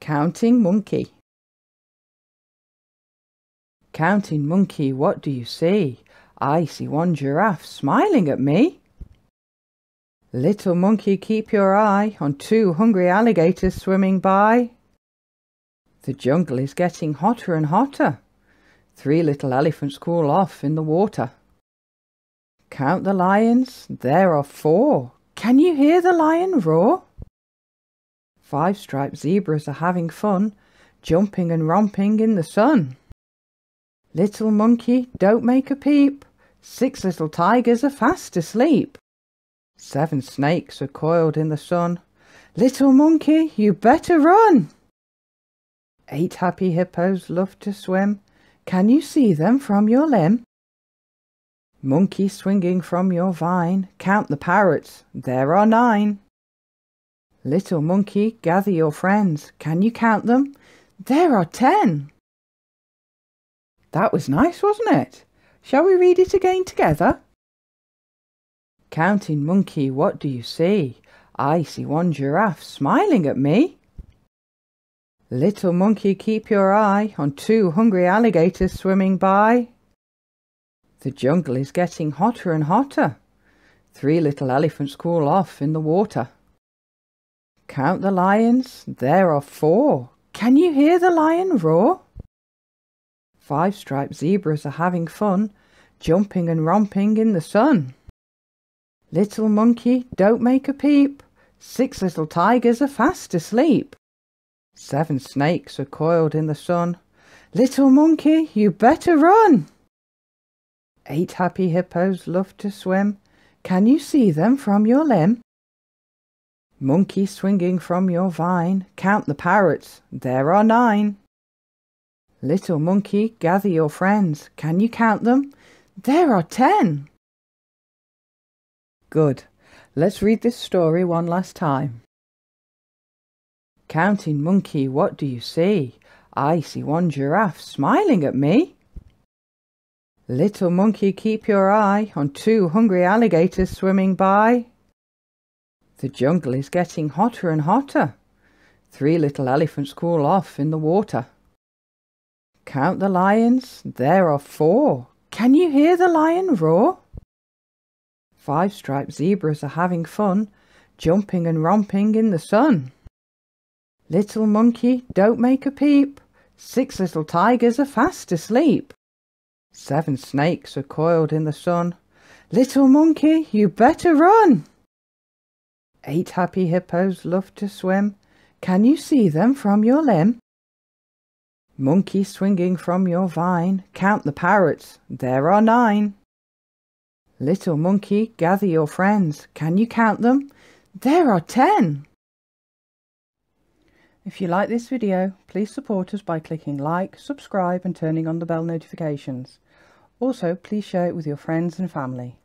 Counting Monkey Counting Monkey, what do you see? I see one giraffe smiling at me. Little monkey, keep your eye on two hungry alligators swimming by. The jungle is getting hotter and hotter. Three little elephants cool off in the water. Count the lions, there are four. Can you hear the lion roar? Five striped zebras are having fun, jumping and romping in the sun. Little monkey, don't make a peep. Six little tigers are fast asleep. Seven snakes are coiled in the sun. Little monkey, you better run. Eight happy hippos love to swim. Can you see them from your limb? Monkey swinging from your vine, count the parrots, there are nine. Little monkey, gather your friends, can you count them? There are ten. That was nice, wasn't it? Shall we read it again together? Counting monkey, what do you see? I see one giraffe smiling at me. Little monkey, keep your eye on two hungry alligators swimming by. The jungle is getting hotter and hotter. Three little elephants cool off in the water. Count the lions, there are four. Can you hear the lion roar? Five striped zebras are having fun, jumping and romping in the sun. Little monkey, don't make a peep. Six little tigers are fast asleep. Seven snakes are coiled in the sun. Little monkey, you better run. Eight happy hippos love to swim. Can you see them from your limb? Monkey swinging from your vine, count the parrots, there are nine. Little monkey, gather your friends, can you count them? There are ten. Good. Let's read this story one last time. Counting monkey, what do you see? I see one giraffe smiling at me. Little monkey, keep your eye on two hungry alligators swimming by. The jungle is getting hotter and hotter. Three little elephants cool off in the water. Count the lions, there are four. Can you hear the lion roar? Five striped zebras are having fun, jumping and romping in the sun. Little monkey, don't make a peep. Six little tigers are fast asleep. Seven snakes are coiled in the sun. Little monkey, you better run. Eight happy hippos love to swim. Can you see them from your limb? Monkey swinging from your vine, count the parrots, there are nine. Little monkey, gather your friends, can you count them? There are ten. If you like this video, please support us by clicking like, subscribe and turning on the bell notifications. Also, please share it with your friends and family.